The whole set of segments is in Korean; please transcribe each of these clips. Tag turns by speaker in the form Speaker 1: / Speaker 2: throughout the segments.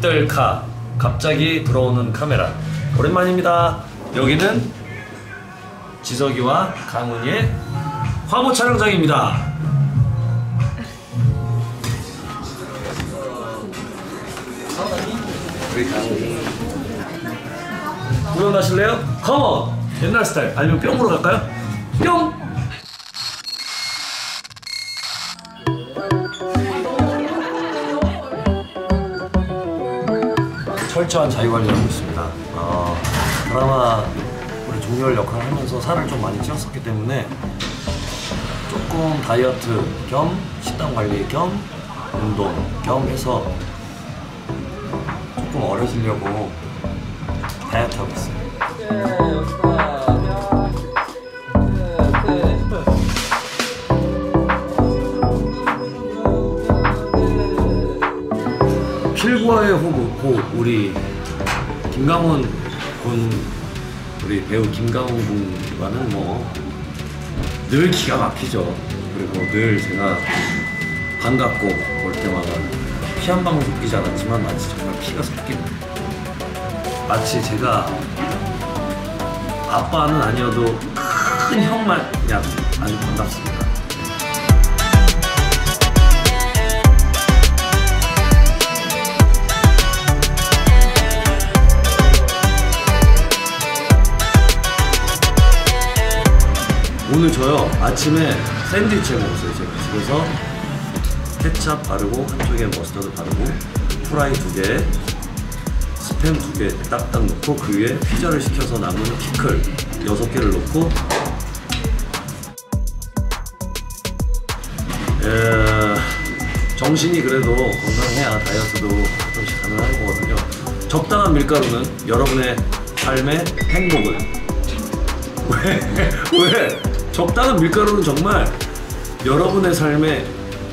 Speaker 1: 뜰카. 갑자기 들어오는 카메라. 오랜만입니다. 여기는 지석이와 강훈이의 화보 촬영장입니다. 우리 강훈이 구경 가실래요? 컴온! 옛날 스타일. 아니면 뿅으로 갈까요? 뿅 철저한 자유관리하고 있습니다. 어, 드라마 우리 종렬 역할을 하면서 살을 좀 많이 찌웠었기 때문에 조금 다이어트 겸 식단 관리 겸 운동 겸 해서 조금 어려지려고 다이어트 하고 있어요. 필과의 호구, 호 우리 김강훈 군 우리 배우 김강훈 군과는 뭐 늘 기가 막히죠. 그리고 늘 제가 반갑고 볼 때마다 피 한 방울 섞이지 않았지만 마치 정말 피가 섞이는 마치 제가 아빠는 아니어도 큰형 마냥 아주 반갑습니다. 오늘 저요 아침에 샌드위치 해 먹었어요 제가 집에서 케찹 바르고 한쪽에 머스타드 바르고 프라이 두개 스팸 두 개 딱딱 넣고 그 위에 피자를 시켜서 남은 피클 여섯 개를 넣고 에, 정신이 그래도 건강해야 다이어트도 가끔씩 가능한 거거든요 적당한 밀가루는 여러분의 삶의 행복을 왜? 왜? 적당한 밀가루는 정말 여러분의 삶에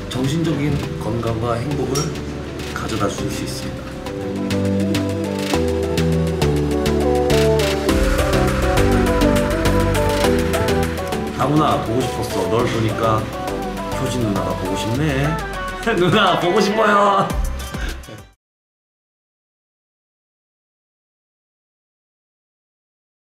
Speaker 1: 정신적인 건강과 행복을 가져다 줄 수 있습니다. 다문아 보고 싶었어. 널 보니까 효진 누나가 보고 싶네. 누나 보고 싶어요.